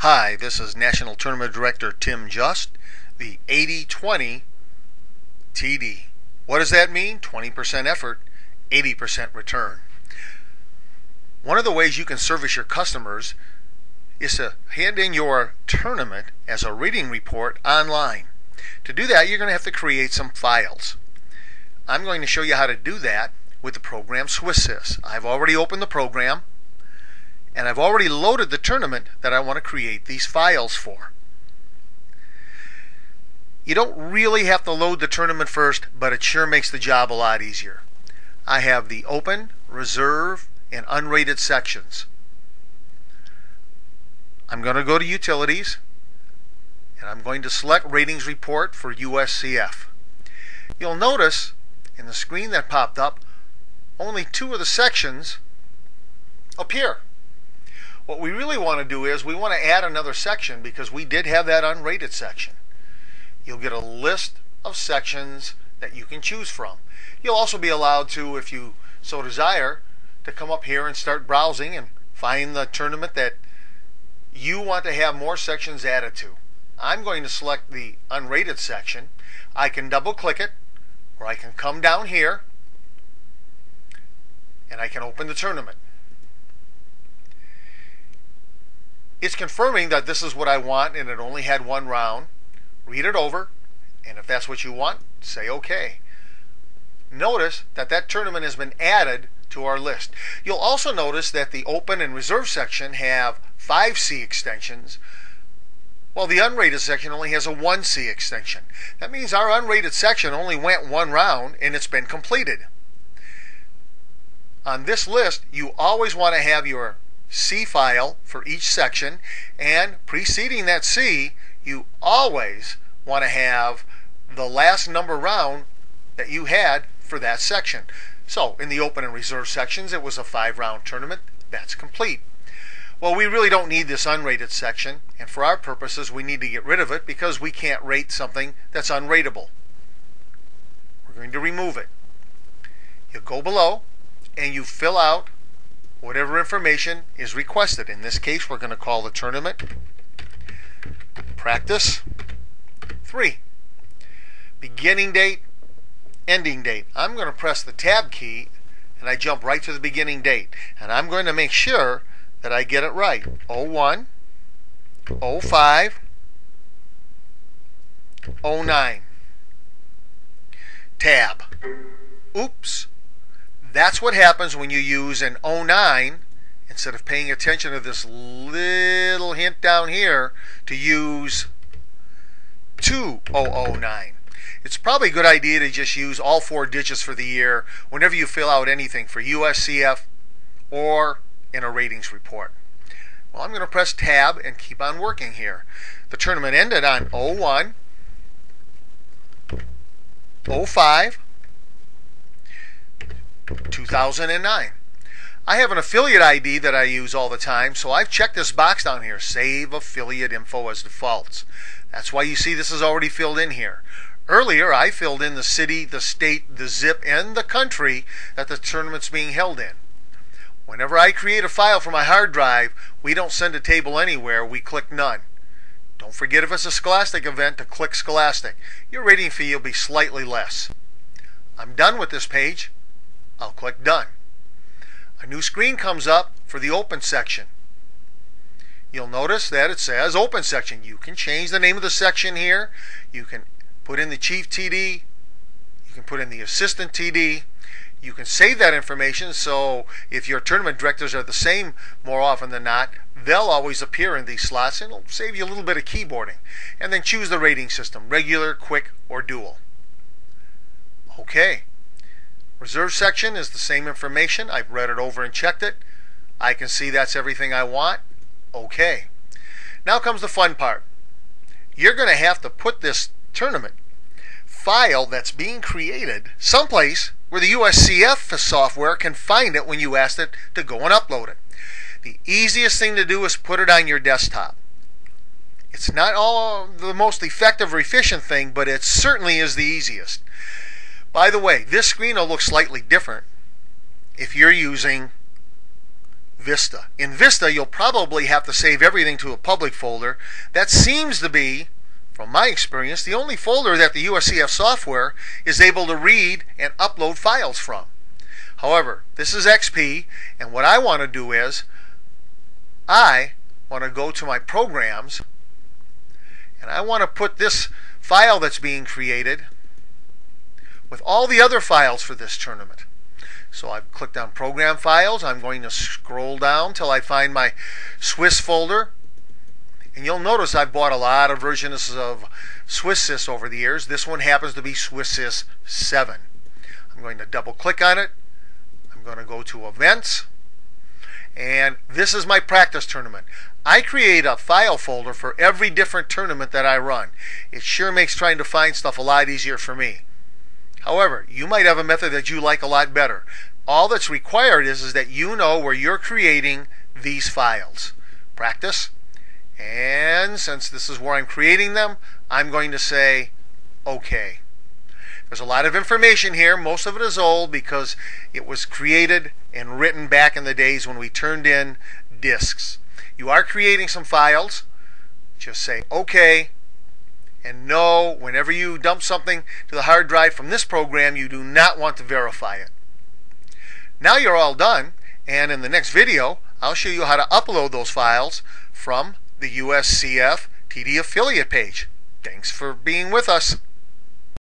Hi, this is National Tournament Director Tim Just, the 80-20 TD. What does that mean? 20% effort, 80% return. One of the ways you can service your customers is to hand in your tournament as a rating report online. To do that, you're going to have to create some files. I'm going to show you how to do that with the program SwissSys. I've already opened the program and I've already loaded the tournament that I want to create these files for. You don't really have to load the tournament first, but it sure makes the job a lot easier. I have the open, reserve, and unrated sections. I'm going to go to Utilities, and I'm going to select Ratings Report for USCF. You'll notice in the screen that popped up, only two of the sections appear. What we really want to do is we want to add another section because we did have that unrated section. You'll get a list of sections that you can choose from. You'll also be allowed to, if you so desire, to come up here and start browsing and find the tournament that you want to have more sections added to. I'm going to select the unrated section. I can double click it or I can come down here and I can open the tournament. It's confirming that this is what I want and it only had one round. Read it over and if that's what you want, say OK. Notice that that tournament has been added to our list. You'll also notice that the open and reserve section have 5C extensions, while the unrated section only has a 1C extension. That means our unrated section only went one round and it's been completed. On this list, you always want to have your C file for each section, and preceding that C, you always want to have the last number round that you had for that section. So in the open and reserve sections, it was a five round tournament. That's complete. Well, we really don't need this unrated section, and for our purposes, we need to get rid of it because we can't rate something that's unrateable. We're going to remove it. You go below and you fill out whatever information is requested. In this case, we're going to call the tournament practice 3. Beginning date, ending date. I'm going to press the tab key and I jump right to the beginning date. And I'm going to make sure that I get it right. 01, 05, 09. Tab. Oops. That's what happens when you use an 09 instead of paying attention to this little hint down here to use 2009. It's probably a good idea to just use all four digits for the year whenever you fill out anything for USCF or in a ratings report. Well, I'm going to press tab and keep on working here. The tournament ended on 01, 05, 2009. I have an affiliate ID that I use all the time, so I've checked this box down here, save affiliate info as defaults. That's why you see this is already filled in here. Earlier, I filled in the city, the state, the zip, and the country that the tournament's being held in. Whenever I create a file for my hard drive, we don't send a table anywhere, we click None. Don't forget if it's a Scholastic event to click Scholastic. Your rating fee will be slightly less. I'm done with this page. I'll click Done. A new screen comes up for the Open section. You'll notice that it says Open section. You can change the name of the section here. You can put in the chief TD, you can put in the assistant TD, you can save that information so if your tournament directors are the same more often than not, they'll always appear in these slots and it'll save you a little bit of keyboarding. And then choose the rating system, regular, quick, or dual. Okay. Reserve section is the same information. I've read it over and checked it. I can see that's everything I want. Okay. Now comes the fun part. You're going to have to put this tournament file that's being created someplace where the USCF software can find it when you ask it to go and upload it. The easiest thing to do is put it on your desktop. It's not all the most effective or efficient thing, but it certainly is the easiest. By the way, this screen will look slightly different if you're using Vista. In Vista, you'll probably have to save everything to a public folder. That seems to be, from my experience, the only folder that the USCF software is able to read and upload files from. However, this is XP, and what I want to do is I want to go to my programs and I want to put this file that's being created with all the other files for this tournament. So I've clicked on Program Files. I'm going to scroll down till I find my Swiss folder. And you'll notice I've bought a lot of versions of SwissSys over the years. This one happens to be SwissSys 7. I'm going to double click on it. I'm going to go to Events. And this is my practice tournament. I create a file folder for every different tournament that I run. It sure makes trying to find stuff a lot easier for me. However, you might have a method that you like a lot better. All that's required is, is that you know where you're creating these files. Practice. And since this is where I'm creating them, I'm going to say OK. There's a lot of information here. Most of it is old because it was created and written back in the days when we turned in disks. You are creating some files. Just say OK and no, whenever you dump something to the hard drive from this program, you do not want to verify it. Now you're all done, and in the next video, I'll show you how to upload those files from the USCF TD affiliate page. Thanks for being with us.